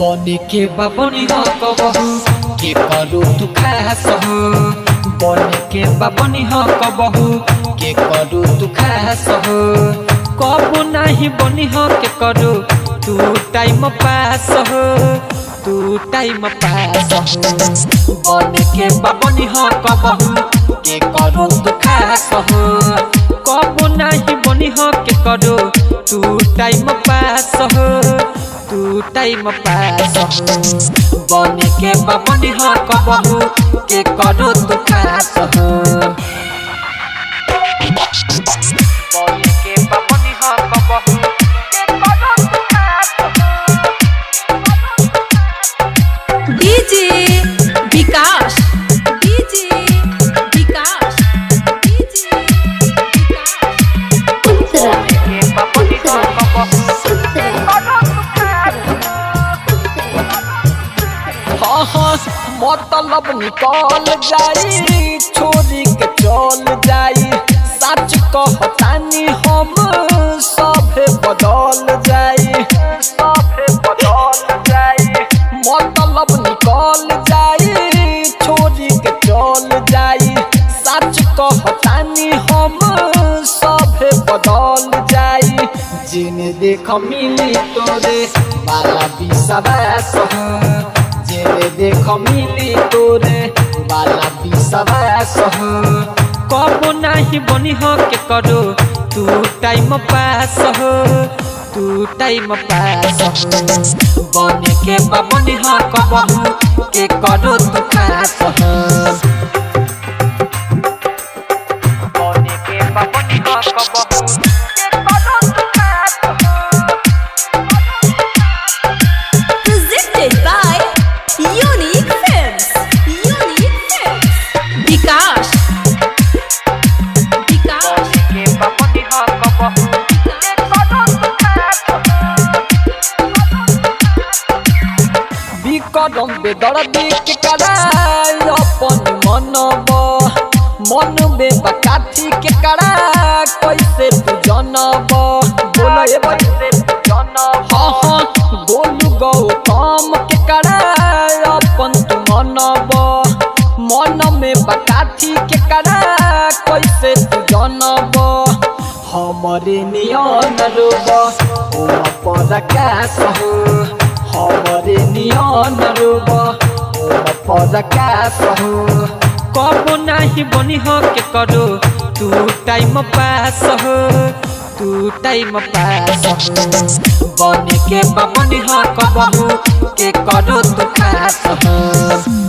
बने के बाबनी हो कबहू के करू तू खास हो बने के बाबनी हो कबहू के करू तू खास कबू नहीं बनी हो के करू, तू टाइम पास हो। तू टाइम पास हो। बने के बाबनी हो कबहू के करू तू खास कबू नहीं बनी हो के करू, तू टाइम पास हो। Time pass. बने के बाबनी हो कबहू के करो तू खास हो। मतलब निकल जाई। छोरी के चल जाई। सच कहतानी हम सभे बदल जाई। सभे बदल जाई। मतलब निकल जाई। छोरी के चल जाई। सच कहतानी हम सभे बदल जाई। जिने देख मिली तोरे, बाला विश्वास हो जिने देख मिली तोरे, बाला हो कबो नहीं बनी हो के करो, तू टाइम पास हो, तू टाइम पास हो। बने के बाबनी हो कबहू के करो तू खास हो। बने के बाबनी हा कबहू करम बेदर्दी के कराई अपन मनब। मन में बकाथी कैसे तू जनब? बोले कैसे हाँ हाँ गोलू गौतम के करा अपन मन में बका के करा कैसे तू जनब? हमारे नियन रोब, ओ पर हो नियन रोब पर बनी हो करो तू टाइम पास हो तू टाइम पास हो बनी के बनी हो कबहू के करो तू खास हो